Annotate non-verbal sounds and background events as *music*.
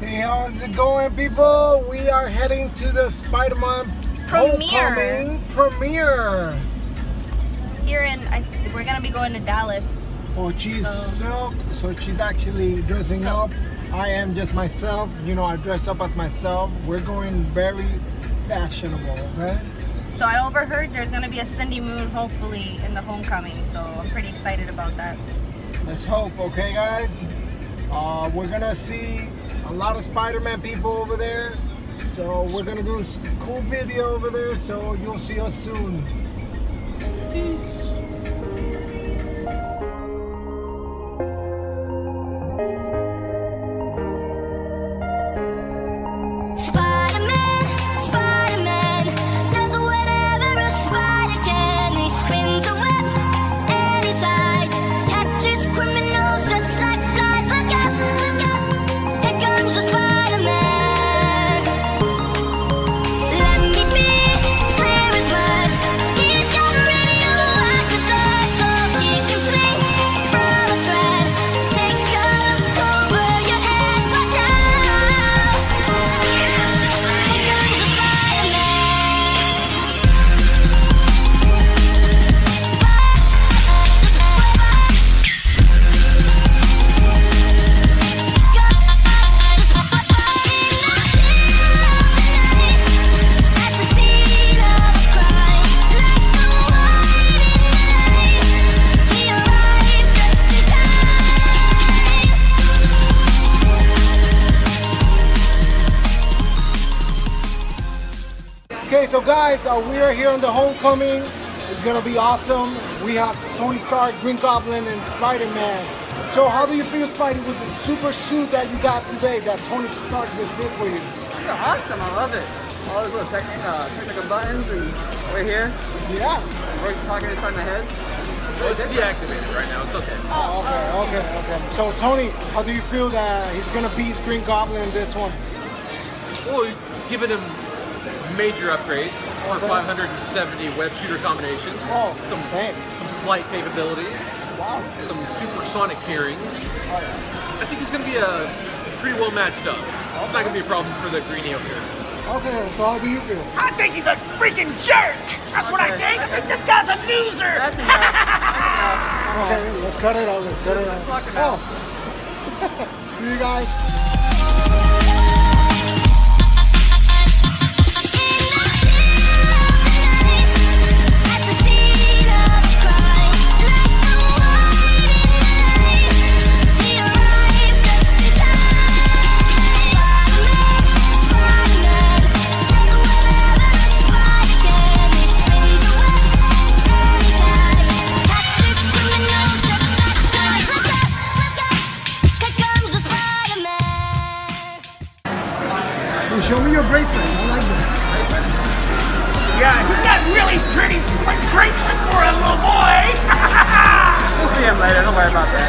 Hey, how's it going, people? We are heading to the Spider-Man Premiere. Homecoming premiere. Here in, I, we're gonna be going to Dallas. Oh, she's So- silk, so she's actually dressing Silk. up. I am just myself. You know, I dress up as myself. We're going very fashionable, right? So I overheard there's gonna be a Cindy Moon, hopefully, in the homecoming. So I'm pretty excited about that. Let's hope, okay, guys? Uh, we're gonna see a lot of Spider-Man people over there. So we're gonna do a cool video over there. So you'll see us soon. Peace. Okay, so guys, uh, we are here on the homecoming. It's gonna be awesome. We have Tony Stark, Green Goblin, and Spider-Man. So how do you feel, Spidey, with the super suit that you got today that Tony Stark just did for you? You're awesome. I love it. All those little technical, uh, technical buttons and right here. Yeah. Voice talking inside my head. Well, it's deactivated right now. It's okay. Oh, okay, okay, okay. So Tony, how do you feel that he's gonna beat Green Goblin in this one? Well, we've him major upgrades for 570 web shooter combinations. Oh, some dang. some flight capabilities. Wow. Some supersonic hearing. I think he's going to be a pretty well matched up. It's not going to be a problem for the Greenio here. Okay, so how do you feel? I think he's a freaking jerk. That's what I think. I think this guy's a loser. That's. *laughs* Okay, let's cut it out. Let's cut it out. It out. Oh. *laughs* See you guys. Bracelet for a little boy. *laughs* We'll see him later. Don't worry about that.